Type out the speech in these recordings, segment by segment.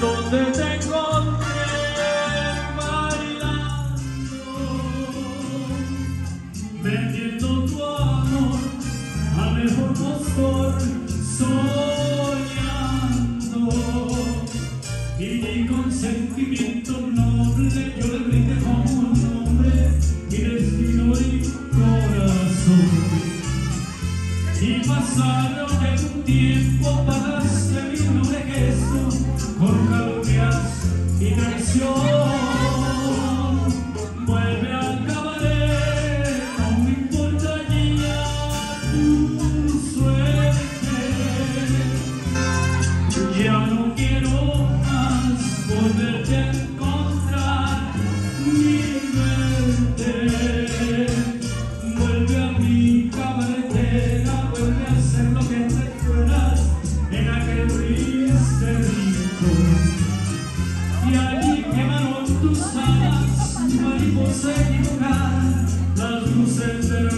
donde te encontré bailando, vendiendo tu amor al mejor postor, soñando y mi consentimiento noble yo le brindé como un hombre mi destino y corazón. Y pasaron un tiempo pagaste vuelve a lo que te fueras en aquel triste rincón. Y allí quemaron tus alas, mariposa equivocada, las luces del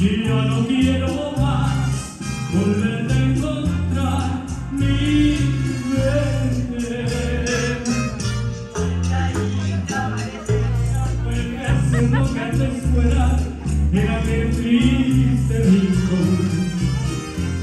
yo no quiero más volverte a encontrar mi verde. no que te fuera era que triste rincón.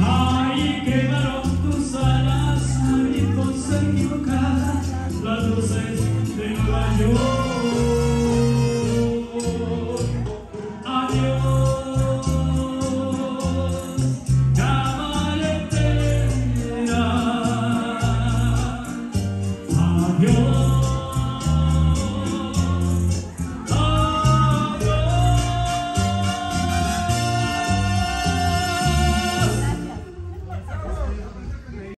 Ahí quemaron tus alas, mariposas equivocadas, las luces de Nueva York. I.